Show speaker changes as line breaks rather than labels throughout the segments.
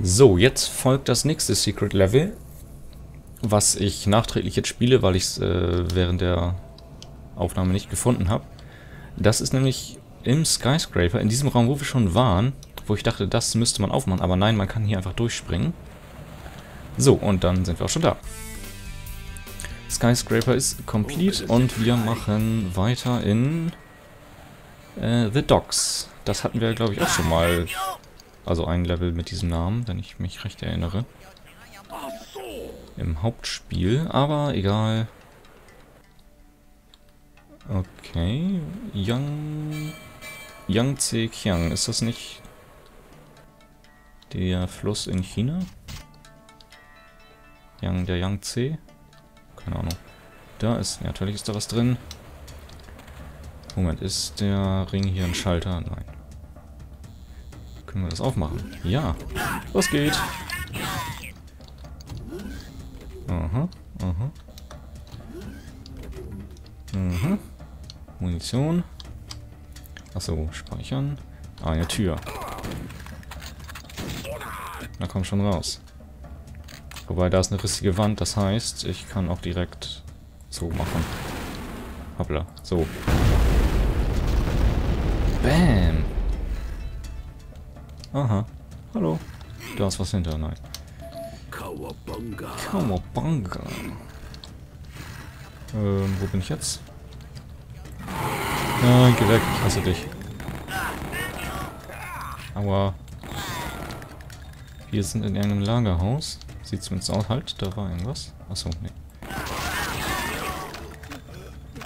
So, jetzt folgt das nächste Secret Level, was ich nachträglich jetzt spiele, weil ich es äh, während der Aufnahme nicht gefunden habe. Das ist nämlich im Skyscraper, in diesem Raum, wo wir schon waren, wo ich dachte, das müsste man aufmachen, aber nein, man kann hier einfach durchspringen. So, und dann sind wir auch schon da. Skyscraper ist complete und wir machen weiter in äh, The Docks. Das hatten wir, glaube ich, auch schon mal also ein Level mit diesem Namen, wenn ich mich recht erinnere. Im Hauptspiel, aber egal. Okay. Yang... Yangtze Kiang. Ist das nicht der Fluss in China? Yang, der Yangtze? Keine Ahnung. Da ist... Natürlich ist da was drin. Moment, ist der Ring hier ein Schalter? Nein. Können wir das aufmachen? Ja. Was geht? Aha, aha. Mhm. Munition. Achso, speichern. Ah, eine Tür. Na komm schon raus. Wobei, da ist eine rissige Wand, das heißt, ich kann auch direkt so machen. Hoppla, so. Bam! Aha. Hallo. Da ist was hinter, nein. Kawabanga. Kawabanga. Ähm, wo bin ich jetzt? Nein, geh weg, ich hasse dich. Aua. Wir sind in irgendeinem Lagerhaus. Sieht zumindest aus. Halt, da war irgendwas. Achso, nee.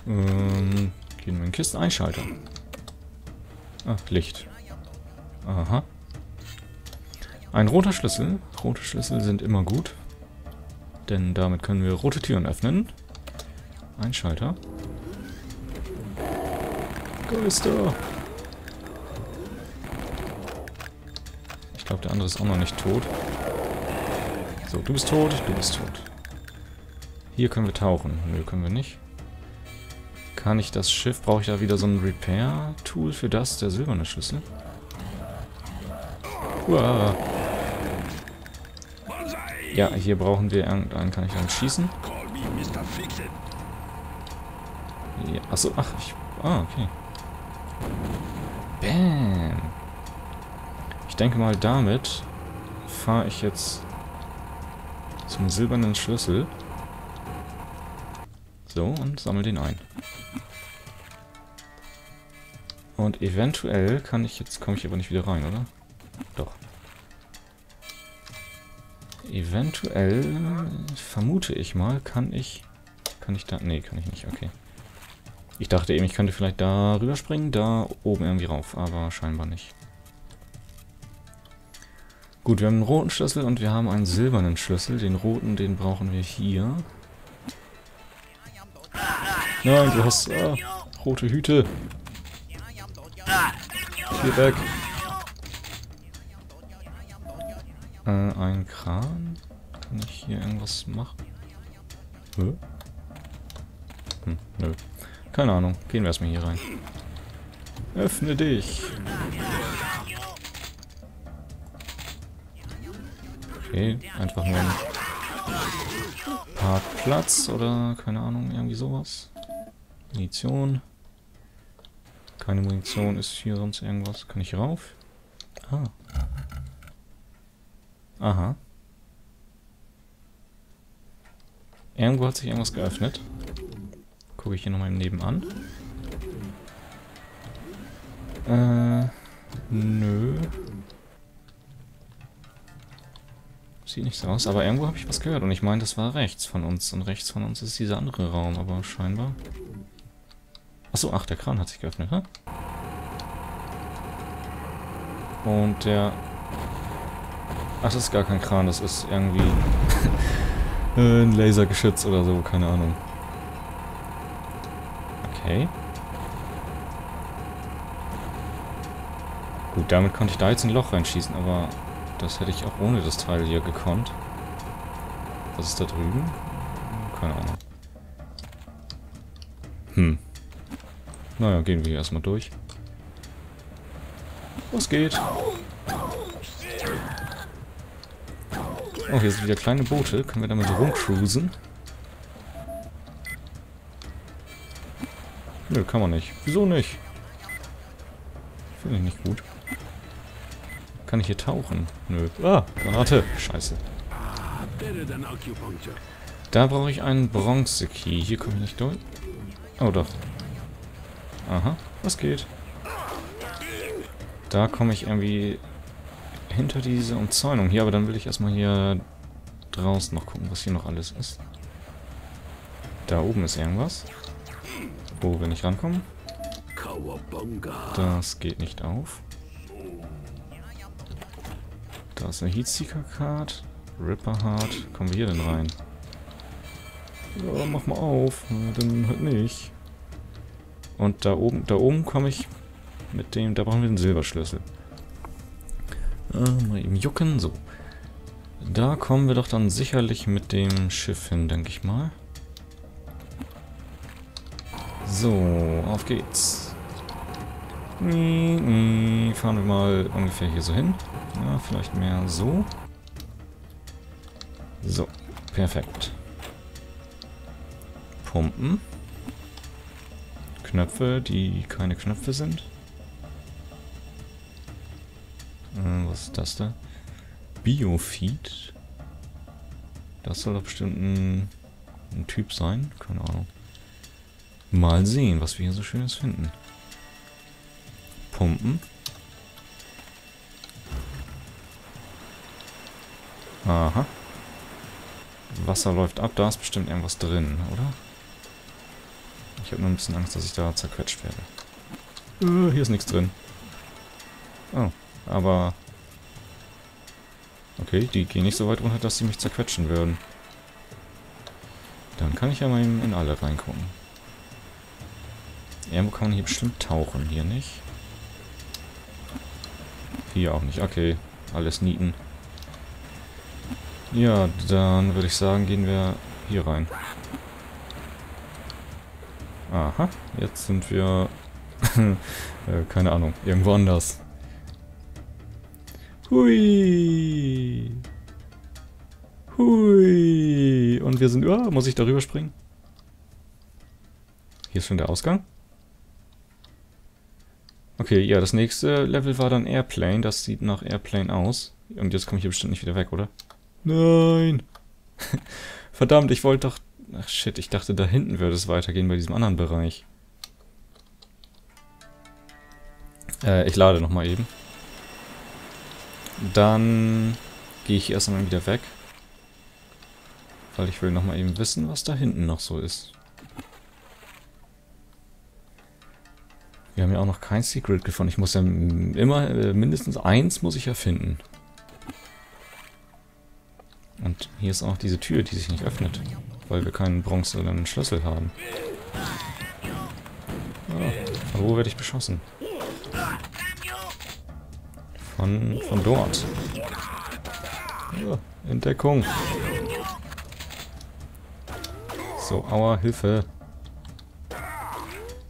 Ähm, gehen wir in Kisten einschalten. Ach, Licht. Aha. Ein roter Schlüssel. Rote Schlüssel sind immer gut. Denn damit können wir rote Türen öffnen. Ein Schalter. Geister. Ich glaube, der andere ist auch noch nicht tot. So, du bist tot, du bist tot. Hier können wir tauchen. Nö, können wir nicht. Kann ich das Schiff... Brauche ich da wieder so ein Repair-Tool für das? Der silberne Schlüssel? Uah. Ja, hier brauchen wir irgendeinen. Kann ich dann schießen? Ja, achso, ach, ich... Ah, okay. Bam. Ich denke mal, damit fahre ich jetzt zum silbernen Schlüssel. So, und sammle den ein. Und eventuell kann ich jetzt... Komme ich aber nicht wieder rein, oder? Doch. Eventuell, vermute ich mal, kann ich... Kann ich da... Nee, kann ich nicht, okay. Ich dachte eben, ich könnte vielleicht da rüberspringen, da oben irgendwie rauf, aber scheinbar nicht. Gut, wir haben einen roten Schlüssel und wir haben einen silbernen Schlüssel. Den roten, den brauchen wir hier. Nein, du hast äh, rote Hüte. Hier weg. Äh, ein Kran? Kann ich hier irgendwas machen? Hä? Hm, nö. Keine Ahnung. Gehen wir erstmal hier rein. Öffne dich. Okay, einfach nur ein Parkplatz oder keine Ahnung, irgendwie sowas. Munition. Keine Munition. Ist hier sonst irgendwas? Kann ich rauf? Ah. Aha. Irgendwo hat sich irgendwas geöffnet. Gucke ich hier nochmal im Nebenan. Äh, nö. Sieht nicht so aus, aber irgendwo habe ich was gehört. Und ich meine, das war rechts von uns. Und rechts von uns ist dieser andere Raum, aber scheinbar... Achso, ach, der Kran hat sich geöffnet, hä? Und der Ach, das ist gar kein Kran, das ist irgendwie ein Lasergeschütz oder so, keine Ahnung. Okay. Gut, damit konnte ich da jetzt ein Loch reinschießen, aber das hätte ich auch ohne das Teil hier gekonnt. Was ist da drüben? Keine Ahnung. Hm. Naja, gehen wir hier erstmal durch. Was geht? Oh, hier sind wieder kleine Boote. Können wir damit rumcruisen? Nö, kann man nicht. Wieso nicht? Finde ich nicht gut. Kann ich hier tauchen? Nö. Ah, Granate. Scheiße. Da brauche ich einen Bronze-Key. Hier komme ich nicht durch. Oh, doch. Aha, was geht? Da komme ich irgendwie hinter diese Umzäunung hier, aber dann will ich erstmal hier draußen noch gucken, was hier noch alles ist. Da oben ist irgendwas. Wo wir nicht rankommen. Das geht nicht auf. Da ist eine Heatseeker Card. Ripper Heart. Kommen wir hier denn rein? Ja, mach mal auf. Dann halt nicht. Und da oben, da oben komme ich mit dem, da brauchen wir einen Silberschlüssel. Äh, mal eben jucken, so. Da kommen wir doch dann sicherlich mit dem Schiff hin, denke ich mal. So, auf geht's. Fahren wir mal ungefähr hier so hin. Ja, vielleicht mehr so. So, perfekt. Pumpen. Knöpfe, die keine Knöpfe sind. Was ist das da? Biofeed. Das soll doch bestimmt ein, ein Typ sein. Keine Ahnung. Mal sehen, was wir hier so Schönes finden. Pumpen. Aha. Wasser läuft ab, da ist bestimmt irgendwas drin, oder? Ich habe nur ein bisschen Angst, dass ich da zerquetscht werde. Äh, hier ist nichts drin. Oh, aber... Okay, die gehen nicht so weit runter, dass sie mich zerquetschen würden. Dann kann ich ja mal in, alle reingucken. Irgendwo kann man hier bestimmt tauchen. Hier nicht. Hier auch nicht. Okay, alles nieten. Ja, dann würde ich sagen, gehen wir hier rein. Aha, jetzt sind wir... äh, keine Ahnung, irgendwo anders. Hui! Hui! Und wir sind... Oh, muss ich darüber springen? Hier ist schon der Ausgang. Okay, ja, das nächste Level war dann Airplane. Das sieht nach Airplane aus. Und jetzt komme ich hier bestimmt nicht wieder weg, oder? Nein! Verdammt, ich wollte doch... Ach shit, ich dachte, da hinten würde es weitergehen bei diesem anderen Bereich. Äh, ich lade nochmal eben. Dann gehe ich erst einmal wieder weg. Weil ich will nochmal eben wissen, was da hinten noch so ist. Wir haben ja auch noch kein Secret gefunden. Ich muss ja immer, äh, mindestens eins muss ich ja. Und hier ist auch diese Tür, die sich nicht öffnet. Weil wir keinen bronzenen Schlüssel haben. Ah, wo werde ich beschossen? Von, von dort. Entdeckung. So, aua, Hilfe.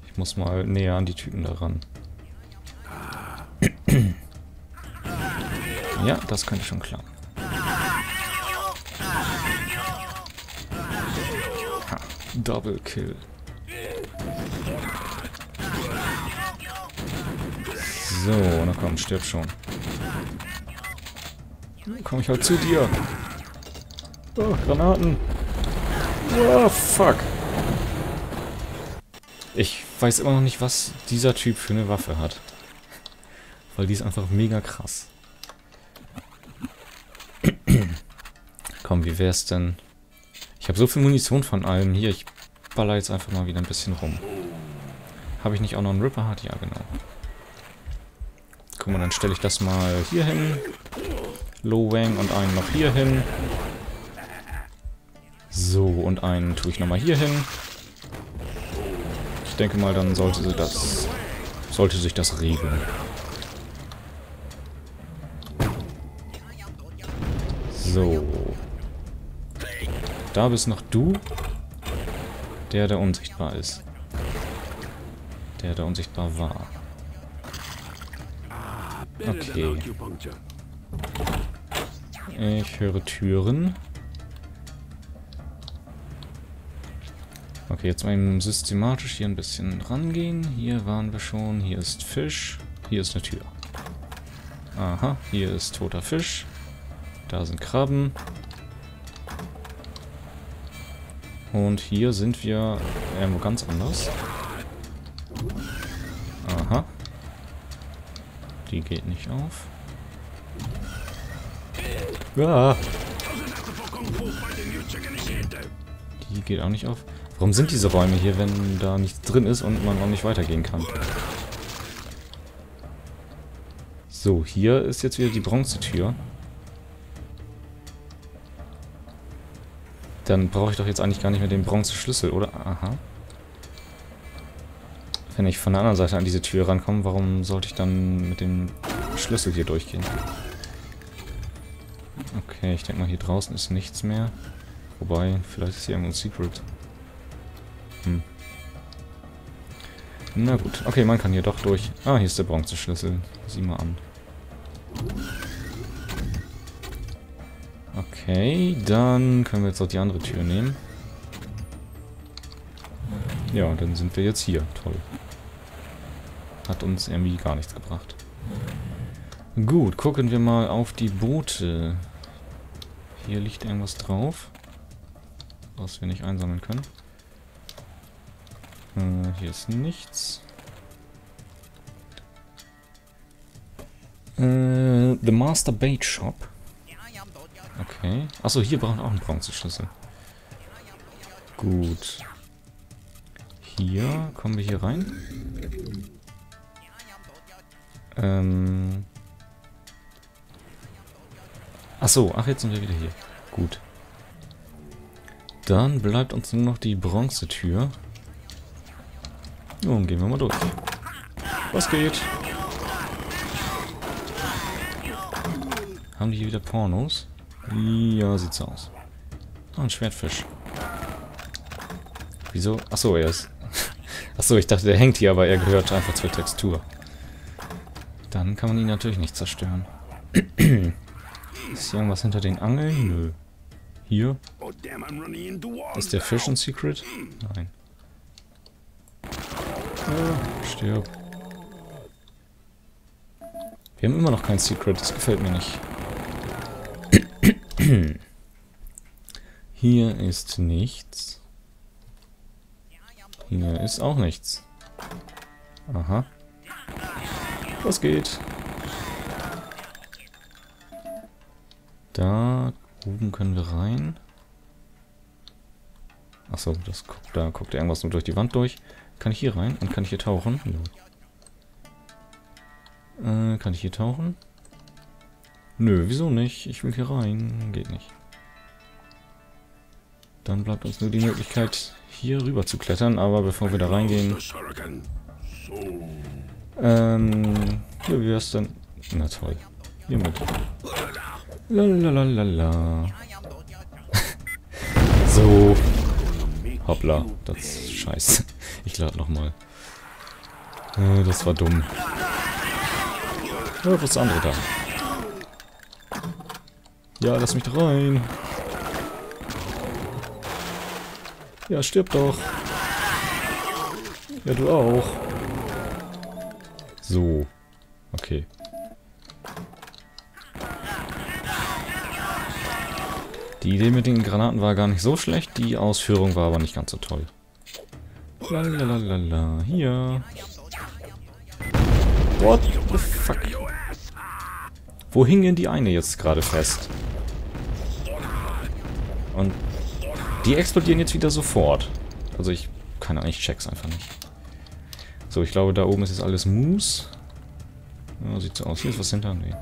Ich muss mal näher an die Typen daran. ja, das könnte schon klappen. Ha, Double Kill. So, na komm, stirb schon. Komm ich halt zu dir. Oh, Granaten. Oh, fuck. Ich weiß immer noch nicht, was dieser Typ für eine Waffe hat. Weil die ist einfach mega krass. Komm, wie wär's denn? Ich habe so viel Munition von allem. Hier, ich baller jetzt einfach mal wieder ein bisschen rum. Habe ich nicht auch noch einen Ripper Hard? Ja, genau. Guck mal, dann stelle ich das mal hier hin. Low Wang und einen noch hier hin. So, und einen tue ich nochmal hier hin. Ich denke mal, dann sollte sie das sollte sich das regeln. So. Da bist noch du. Der, der unsichtbar ist. Der, der unsichtbar war. Okay. Ich höre Türen. Okay, jetzt mal systematisch hier ein bisschen rangehen. Hier waren wir schon. Hier ist Fisch. Hier ist eine Tür. Aha, hier ist toter Fisch. Da sind Krabben. Und hier sind wir irgendwo ganz anders. Aha. Die geht nicht auf. Ah. Die geht auch nicht auf. Warum sind diese Räume hier, wenn da nichts drin ist und man auch nicht weitergehen kann? So, hier ist jetzt wieder die Bronzetür. Dann brauche ich doch jetzt eigentlich gar nicht mehr den Bronzeschlüssel, oder? Aha. Wenn ich von der anderen Seite an diese Tür rankomme, warum sollte ich dann mit dem Schlüssel hier durchgehen? Okay, ich denke mal, hier draußen ist nichts mehr. Wobei, vielleicht ist hier irgendwo ein Secret. Hm. Na gut. Okay, man kann hier doch durch. Ah, hier ist der Bronzeschlüssel. Sieh mal an. Okay, dann können wir jetzt auch die andere Tür nehmen. Ja, dann sind wir jetzt hier. Toll. Hat uns irgendwie gar nichts gebracht. Gut, gucken wir mal auf die Boote. Hier liegt irgendwas drauf, was wir nicht einsammeln können. Äh, hier ist nichts. Äh, The Master Bait Shop. Okay. Achso, hier brauchen wir auch einen Bronzeschlüssel. Gut. Hier, kommen wir hier rein? Ähm. Achso, ach, jetzt sind wir wieder hier. Gut. Dann bleibt uns nur noch die Bronzetür. Nun gehen wir mal durch. Was geht? Haben die hier wieder Pornos? Ja, sieht so aus. Oh, ein Schwertfisch. Wieso? Achso, er ist... Achso, ich dachte, der hängt hier, aber er gehört einfach zur Textur. Dann kann man ihn natürlich nicht zerstören. ist hier irgendwas hinter den Angeln? Nö. Hier? Ist der Fish ein Secret? Nein. Ah, stirb. Wir haben immer noch kein Secret, das gefällt mir nicht. Hier ist nichts. Hier ist auch nichts. Aha. Was geht? Da oben können wir rein. Achso, das guckt, da guckt irgendwas nur durch die Wand durch. Kann ich hier rein? Und kann ich hier tauchen? Äh, kann ich hier tauchen? Nö, wieso nicht? Ich will hier rein. Geht nicht. Dann bleibt uns nur die Möglichkeit, hier rüber zu klettern. Aber bevor wir da reingehen... Ähm... Ja, wie wär's denn? Na toll. Hier mit. Lalalala. so. Hoppla. Das ist scheiße. Ich lade nochmal. Äh, das war dumm. Ja, was ist das andere da? Ja, lass mich rein. Ja, stirb doch. Ja, du auch. So. Okay. Die Idee mit den Granaten war gar nicht so schlecht, die Ausführung war aber nicht ganz so toll. Lalalala, hier. What the fuck? Wo hing denn die eine jetzt gerade fest? Und die explodieren jetzt wieder sofort. Also ich, keine Ahnung, ich check's einfach nicht. So, ich glaube, da oben ist jetzt alles Mousse. Ja, sieht so aus. Hier ist was hinter. Nee.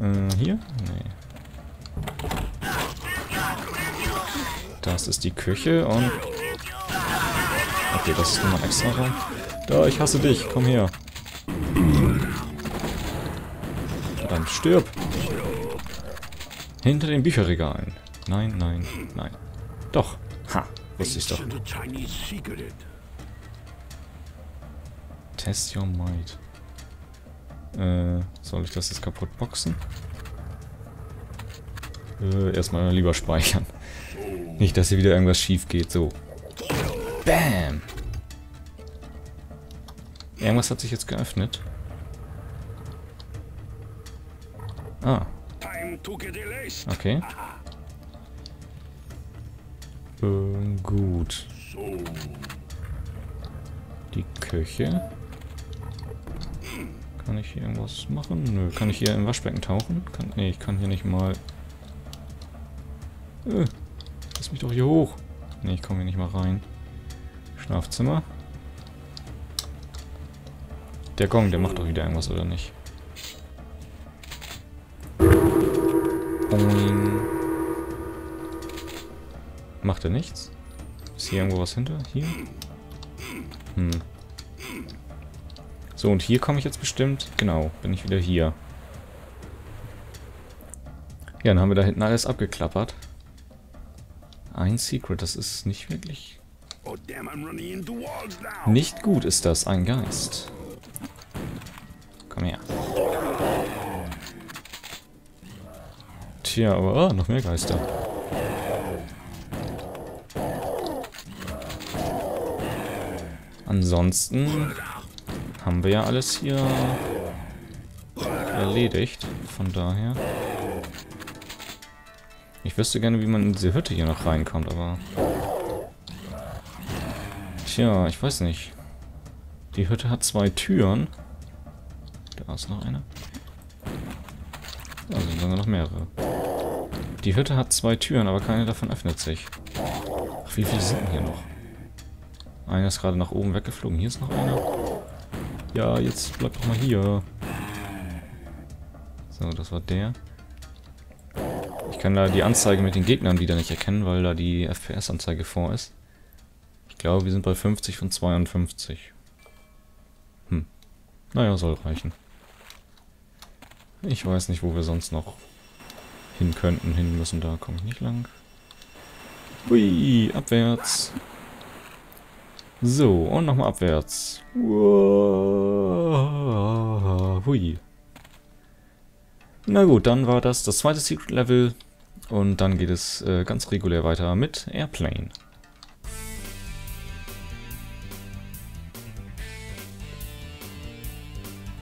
Äh, hier? Nee. Das ist die Küche und... Okay, das ist nochmal ein extra Raum. Da, ich hasse dich. Komm her. Verdammt, stirb. Hinter den Bücherregalen. Nein, nein, nein. Doch. Ha, wusste ich doch. Test your might. Äh, soll ich das jetzt kaputt boxen? Äh, erstmal lieber speichern. Nicht, dass hier wieder irgendwas schief geht. So. Bam! Irgendwas hat sich jetzt geöffnet. Ah. Okay. Ähm, gut. Die Köche. Kann ich hier irgendwas machen? Nö. Kann ich hier im Waschbecken tauchen? Kann, nee, ich kann hier nicht mal... Lass mich doch hier hoch. Nee, ich komme hier nicht mal rein. Schlafzimmer. Der Gong, der macht doch wieder irgendwas, oder nicht? Boing. Macht er nichts? Ist hier irgendwo was hinter? Hier? Hm. So, und hier komme ich jetzt bestimmt. Genau, bin ich wieder hier. Ja, dann haben wir da hinten alles abgeklappert. Ein Secret, das ist nicht wirklich... Oh, nicht gut ist das, ein Geist. Komm her. Tja, aber oh, noch mehr Geister. Ansonsten haben wir ja alles hier erledigt. Von daher. Wüsste gerne, wie man in diese Hütte hier noch reinkommt, aber... Tja, ich weiß nicht. Die Hütte hat zwei Türen. Da ist noch eine. Also sind sogar noch mehrere. Die Hütte hat zwei Türen, aber keine davon öffnet sich. Ach, wie viele sind denn hier noch? Einer ist gerade nach oben weggeflogen. Hier ist noch einer. Ja, jetzt bleib doch mal hier. So, das war der. Ich kann da die Anzeige mit den Gegnern wieder nicht erkennen, weil da die FPS-Anzeige vor ist. Ich glaube, wir sind bei 50 von 52. Hm. Naja, soll reichen. Ich weiß nicht, wo wir sonst noch hin könnten, hin müssen. Da komme ich nicht lang. Hui, abwärts. So, und nochmal abwärts. Hui. Na gut, dann war das das zweite Secret Level. Und dann geht es äh, ganz regulär weiter mit Airplane.